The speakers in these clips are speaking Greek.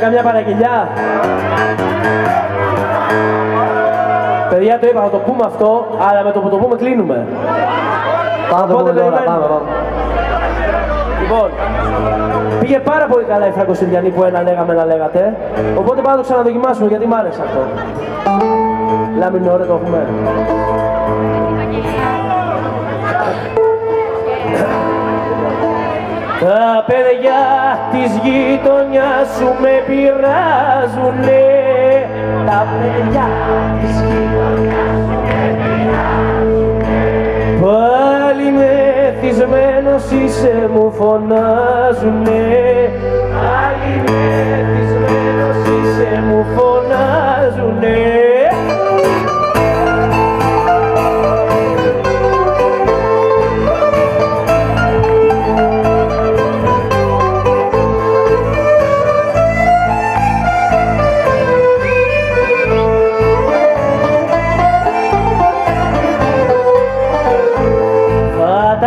καμιά παραγγελιά. Παιδιά το είπα, θα το πούμε αυτό, αλλά με το που το πούμε κλείνουμε. Πάμε το Πότε πούμε τώρα, περιμένουμε. πάμε, πάμε. Λοιπόν, πήγε πάρα πολύ καλά η Φραγκοσυριανή που ένα λέγαμε να λέγατε. Οπότε πάμε να το ξαναδοκιμάσουμε γιατί μ' άρεσε αυτό. Λάμινο ωραία το έχουμε. Τα παιδιά της γειτονιάς σου με πειράζουνε. Τα παιδιά της γειτονιάς σου με πειράζουνε. Πάλι μεθυσμένος είσαι μου φωνάζουνε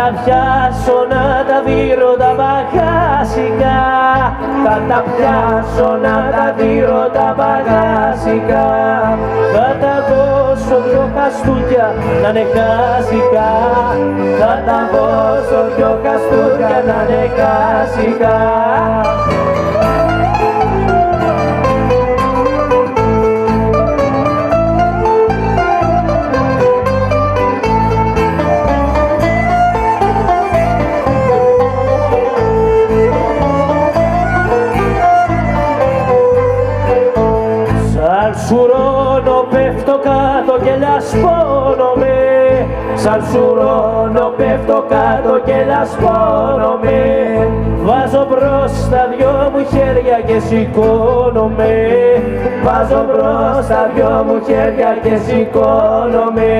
τα πιάσω να τα δείρω τα μπαγάσικα Θα τα πιάσω να τα δείρω τα μπαγάσικα Θα τα δώσω δυο χαστούκια να είναι χάσικα. Θα τα δώσω δυο χαστούκια να είναι χάσικα πέφτω κάτω και λασπώνομαι. Σαν σουρώνω πέφτω κάτω και λασπώνομαι. Βάζω μπρος τα δυο μου χέρια και σηκώνομαι. Βάζω μπρος τα δυο μου χέρια και σηκώνομαι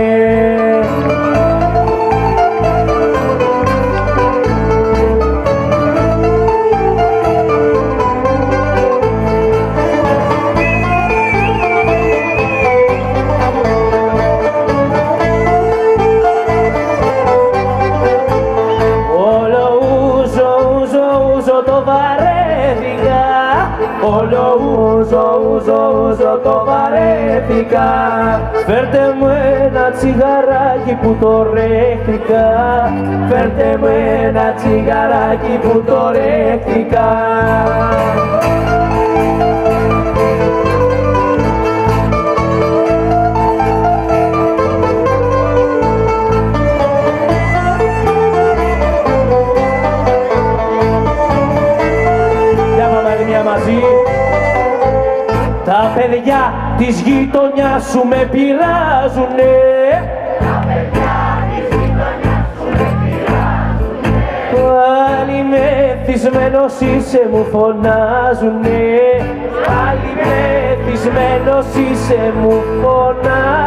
Όλο ούζο, ούζο, ούζο το βαρέθηκα. Φέρτε μου ένα τσιγαράκι που το ρέχτηκα Φέρτε μου ένα τσιγαράκι που το ρέχτηκα άλλη μια μαζί. Τα παιδιά της γειτονιάς σου με πειράζουνε. Πάλι μεθυσμένος είσαι μου φωνάζουνε. Πάλι μεθυσμένος είσαι μου φωνάζουνε